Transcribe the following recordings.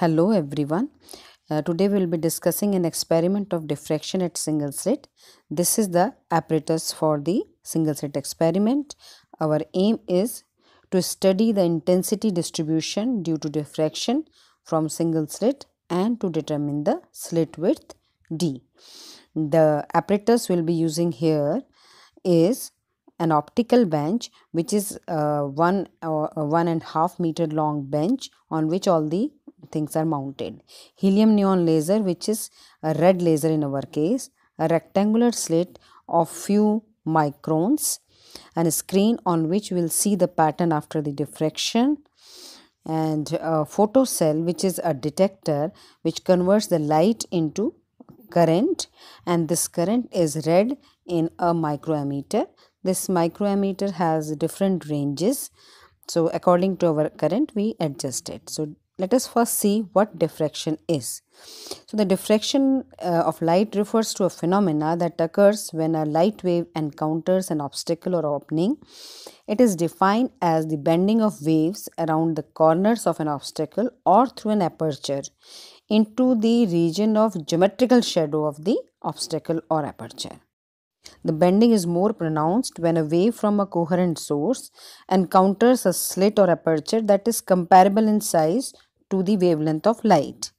Hello everyone. Uh, today we will be discussing an experiment of diffraction at single slit. This is the apparatus for the single slit experiment. Our aim is to study the intensity distribution due to diffraction from single slit and to determine the slit width D. The apparatus we'll be using here is an optical bench which is uh, one uh, one and half meter long bench on which all the things are mounted. Helium neon laser which is a red laser in our case, a rectangular slit of few microns and a screen on which we'll see the pattern after the diffraction and a photocell which is a detector which converts the light into current and this current is read in a microammeter this microammeter has different ranges so according to our current we adjust it so let us first see what diffraction is. So the diffraction uh, of light refers to a phenomena that occurs when a light wave encounters an obstacle or opening. It is defined as the bending of waves around the corners of an obstacle or through an aperture into the region of geometrical shadow of the obstacle or aperture. The bending is more pronounced when a wave from a coherent source encounters a slit or aperture that is comparable in size to the wavelength of light.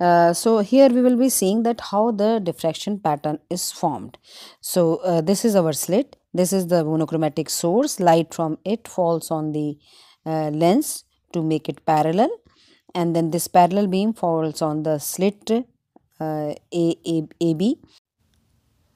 Uh, so here we will be seeing that how the diffraction pattern is formed. So uh, this is our slit. This is the monochromatic source. Light from it falls on the uh, lens to make it parallel and then this parallel beam falls on the slit uh, A, A, AB.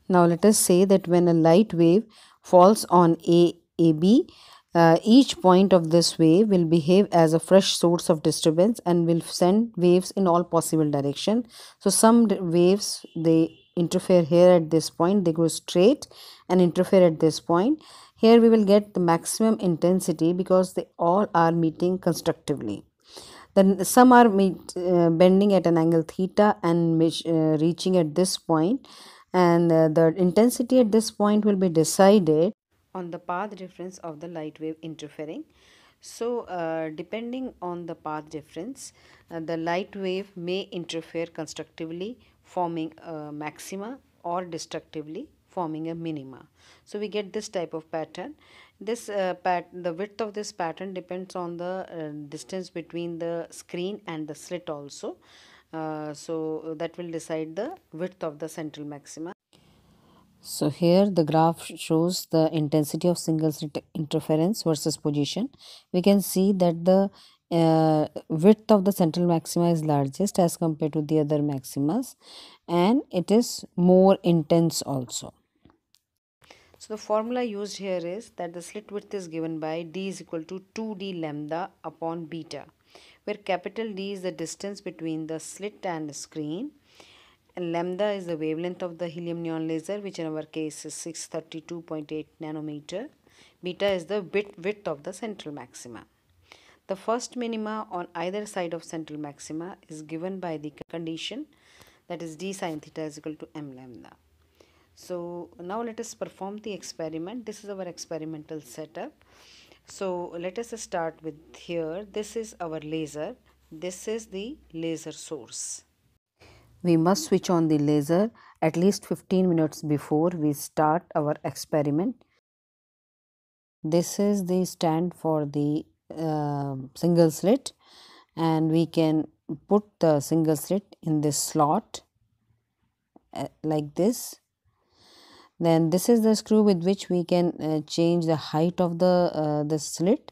Now let us say that when a light wave falls on AAB, AB, uh, each point of this wave will behave as a fresh source of disturbance and will send waves in all possible direction. So some waves they interfere here at this point they go straight and interfere at this point. Here we will get the maximum intensity because they all are meeting constructively. Then some are meet, uh, bending at an angle theta and uh, reaching at this point and uh, the intensity at this point will be decided on the path difference of the light wave interfering. So, uh, depending on the path difference, uh, the light wave may interfere constructively forming a maxima or destructively forming a minima. So, we get this type of pattern. This uh, pat the width of this pattern depends on the uh, distance between the screen and the slit also. Uh, so, that will decide the width of the central maxima. So here the graph shows the intensity of single slit interference versus position. We can see that the uh, width of the central maxima is largest as compared to the other maximas and it is more intense also. So the formula used here is that the slit width is given by d is equal to 2d lambda upon beta where capital D is the distance between the slit and the screen lambda is the wavelength of the helium neon laser which in our case is 632.8 nanometer. Beta is the bit width of the central maxima. The first minima on either side of central maxima is given by the condition that is d sine theta is equal to m lambda. So now let us perform the experiment. This is our experimental setup. So let us start with here. This is our laser. This is the laser source we must switch on the laser at least 15 minutes before we start our experiment. This is the stand for the uh, single slit and we can put the single slit in this slot uh, like this. Then this is the screw with which we can uh, change the height of the, uh, the slit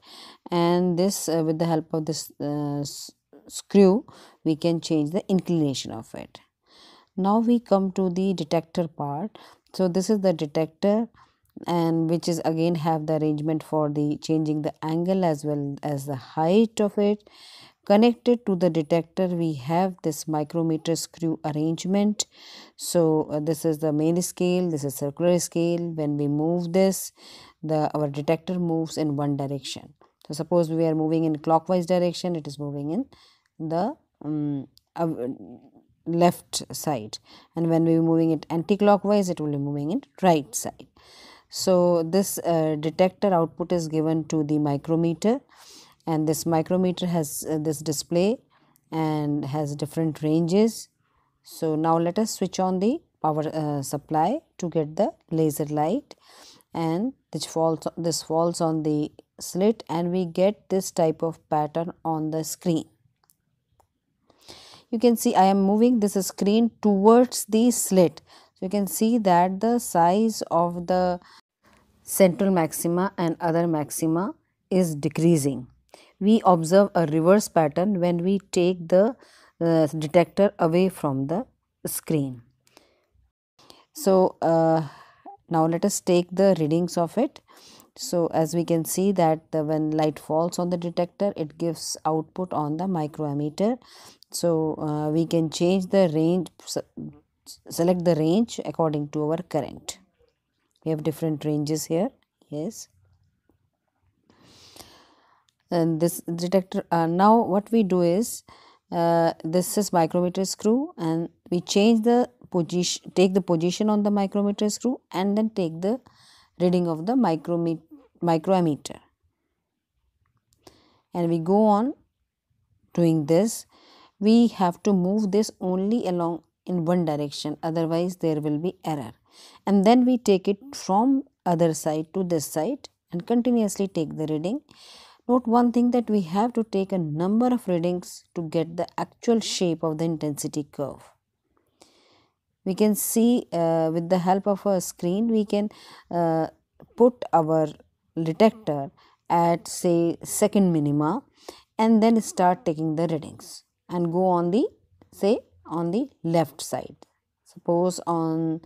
and this uh, with the help of this uh, screw we can change the inclination of it. Now we come to the detector part. So this is the detector and which is again have the arrangement for the changing the angle as well as the height of it. Connected to the detector we have this micrometer screw arrangement. So uh, this is the main scale this is circular scale. When we move this the our detector moves in one direction. So suppose we are moving in clockwise direction it is moving in the um, uh, left side. And when we are moving it anti-clockwise it will be moving in right side. So this uh, detector output is given to the micrometer. And this micrometer has uh, this display and has different ranges. So now let us switch on the power uh, supply to get the laser light. And this falls this falls on the slit and we get this type of pattern on the screen you can see I am moving this screen towards the slit. So you can see that the size of the central maxima and other maxima is decreasing. We observe a reverse pattern when we take the uh, detector away from the screen. So uh, now let us take the readings of it so as we can see that the, when light falls on the detector it gives output on the microammeter. So uh, we can change the range select the range according to our current. We have different ranges here. Yes. And this detector uh, now what we do is uh, this is micrometer screw and we change the position take the position on the micrometer screw and then take the reading of the microammeter and we go on doing this. We have to move this only along in one direction otherwise there will be error. And then we take it from other side to this side and continuously take the reading. Note one thing that we have to take a number of readings to get the actual shape of the intensity curve. We can see uh, with the help of a screen we can uh, put our detector at say second minima and then start taking the readings and go on the say on the left side. Suppose on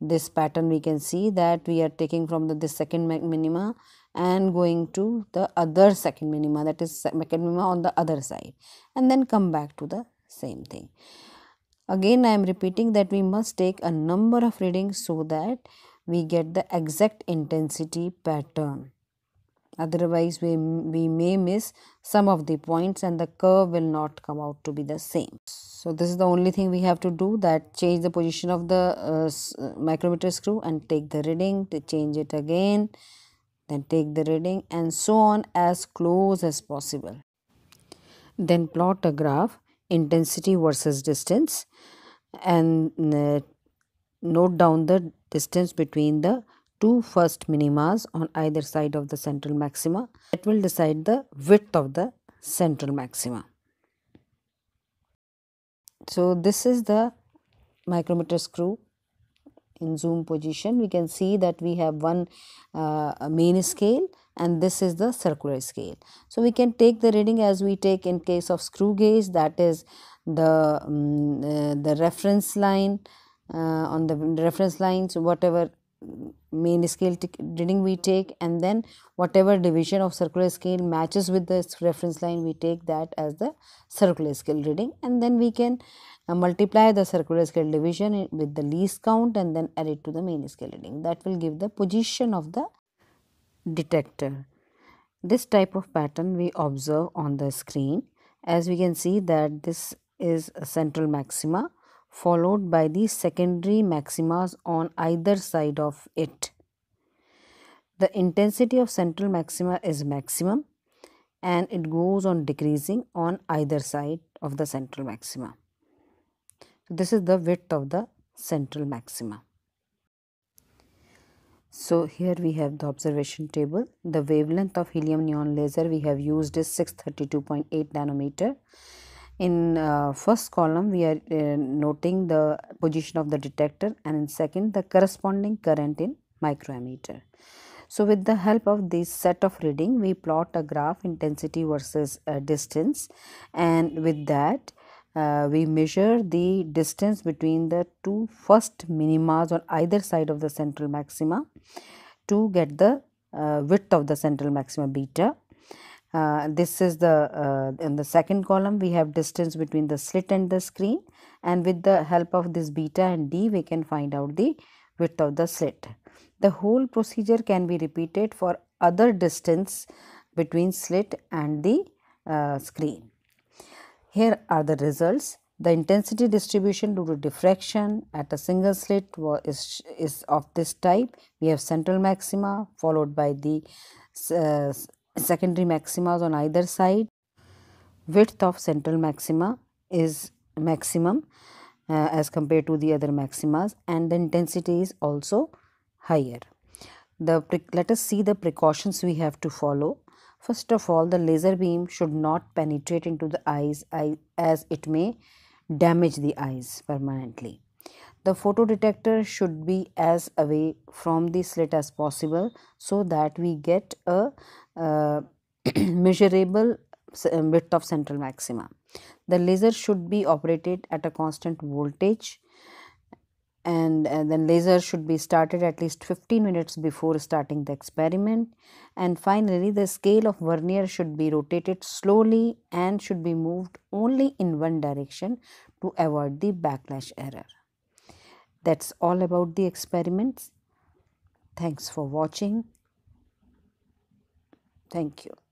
this pattern we can see that we are taking from the, the second minima and going to the other second minima that is second minima on the other side and then come back to the same thing. Again i am repeating that we must take a number of readings so that we get the exact intensity pattern otherwise we, we may miss some of the points and the curve will not come out to be the same. So this is the only thing we have to do that change the position of the uh, uh, micrometer screw and take the reading to change it again then take the reading and so on as close as possible. Then plot a graph intensity versus distance and uh, note down the distance between the two first minimas on either side of the central maxima that will decide the width of the central maxima. So this is the micrometer screw in zoom position we can see that we have one uh, main scale and this is the circular scale. So we can take the reading as we take in case of screw gauge that is the um, uh, the reference line uh, on the reference lines whatever main scale reading we take and then whatever division of circular scale matches with the reference line we take that as the circular scale reading. And then we can uh, multiply the circular scale division with the least count and then add it to the main scale reading. That will give the position of the detector. This type of pattern we observe on the screen. As we can see that this is a central maxima followed by the secondary maximas on either side of it. The intensity of central maxima is maximum and it goes on decreasing on either side of the central maxima. So, this is the width of the central maxima. So, here we have the observation table. The wavelength of helium neon laser we have used is 632.8 nanometer in uh, first column we are uh, noting the position of the detector and in second the corresponding current in microammeter. So with the help of this set of reading we plot a graph intensity versus uh, distance and with that uh, we measure the distance between the two first minimas on either side of the central maxima to get the uh, width of the central maxima beta uh, this is the uh, in the second column we have distance between the slit and the screen and with the help of this beta and d we can find out the width of the slit. The whole procedure can be repeated for other distance between slit and the uh, screen. Here are the results. The intensity distribution due to diffraction at a single slit is, is of this type. We have central maxima followed by the uh, secondary maximas on either side. width of central maxima is maximum uh, as compared to the other maximas and the intensity is also higher. The let us see the precautions we have to follow. First of all, the laser beam should not penetrate into the eyes as it may damage the eyes permanently. The photodetector should be as away from the slit as possible so that we get a uh, measurable width of central maxima. The laser should be operated at a constant voltage and uh, then laser should be started at least 15 minutes before starting the experiment and finally the scale of vernier should be rotated slowly and should be moved only in one direction to avoid the backlash error. That's all about the experiments. Thanks for watching. Thank you.